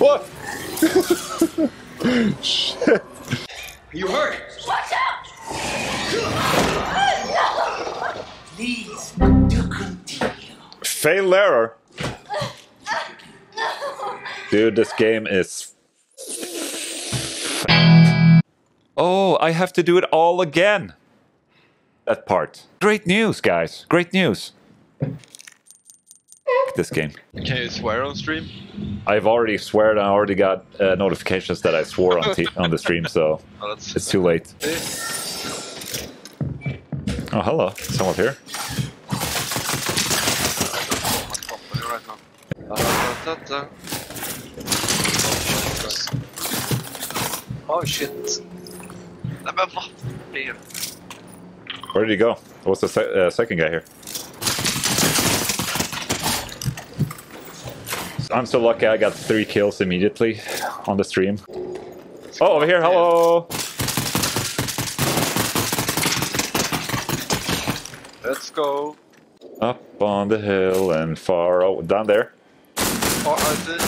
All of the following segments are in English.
What? Shit. You hurt? Watch out! Please, do continue. Fail error. Dude, this game is. Oh, I have to do it all again. That part. Great news, guys. Great news. This game. Can you swear on stream? I've already sweared. I already got uh, notifications that I swore on, t- on the stream, so Oh, it's too late. Oh, hello. Someone here. Oh shit. Nej men vad? Fel. Where did he go? What's the se- uh, second guy here? I'm so lucky I got three kills immediately on the stream. Oh, over here. Hello. Let's go. Up on the hill and far oh, down there. Oh, I see. I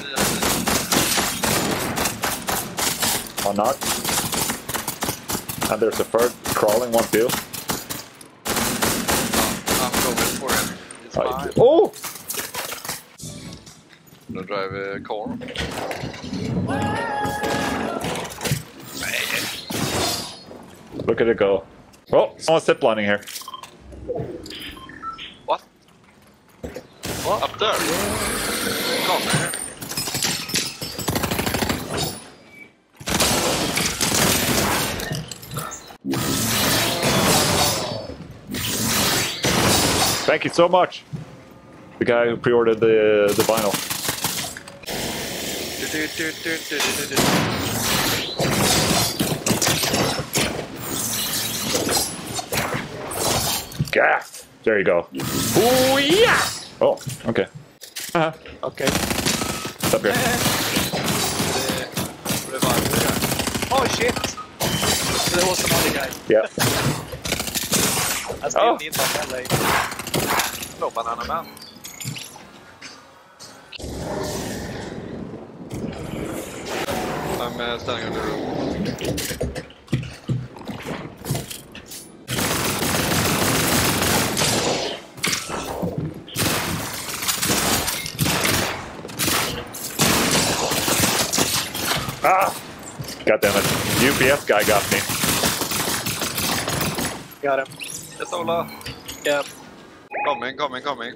see, I. Or not. And there's a third crawling one too. I'm going for it. It's oh! Nu driver vi car. Look at it go. Oh, oh someone's ziplining here. What? What? Up there? Come here. Thank you so much. The guy who pre-ordered the the vinyl. Du. There you go. Ooh, yeah. Oh, okay. Uh-huh. Okay. It's up here. Det- Revival här. Oh shit! There was another guy. Yeah. I still Oh. need my melee. No banana man. I'm uh, standing on the roof. Ah! God damn it. UPS guy got me. Got him. Yes, Ola. Yeah. Coming, coming, coming.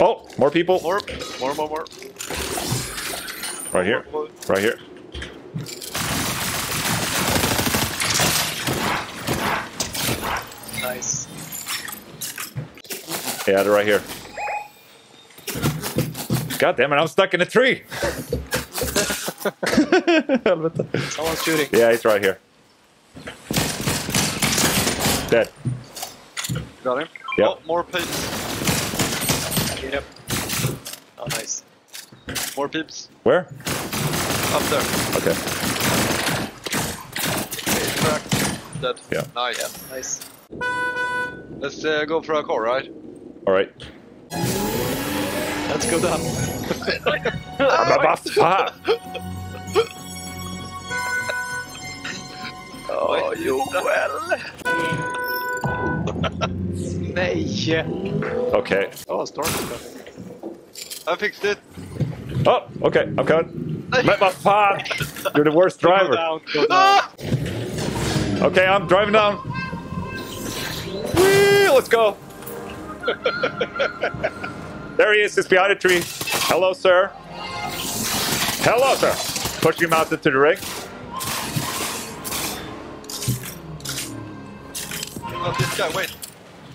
Oh, more people. More, more, more, more. Right here. Right here. Nice. Yeah, they're right here. God damn it, I'm stuck in a tree. Someone's shooting. yeah, he's right here. Dead. Got him. Yep. Oh, more peeps. Get him. Oh nice. More pips. Where? Up there. Okay. Okay, cracked. Dead. Yeah. Nice. Nice. Let's uh, go for a car, right? All right. Let's go down. Ah, Oh, well. Nej! okay. Oh, storm. I fixed it. Oh, okay, I'm coming. Men vad fan! You're the worst Go driver. down, go down. Okay, I'm driving down. Whee, let's go. there he is. He's behind a tree. Hello, sir. Hello, sir. Pushing him out into the ring. Not this guy, wait.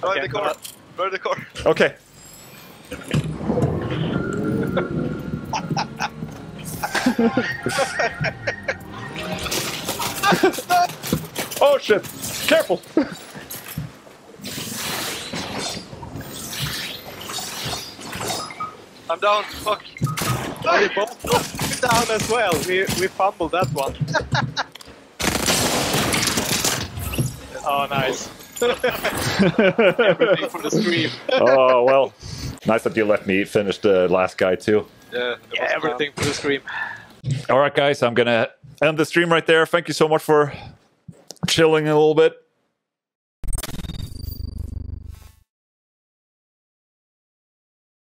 Drive Okay, the car. come on. Drive the car. Okay. oh shit! Careful! I'm down. Fuck. Oh, we both down as well. We we fumbled that one. oh, nice. Everything for the stream. oh well. Nice that you let me finish the last guy too. Yeah, it was Yeah, fun. everything for the stream. All right, guys, I'm gonna end the stream right there. Thank you so much for chilling a little bit.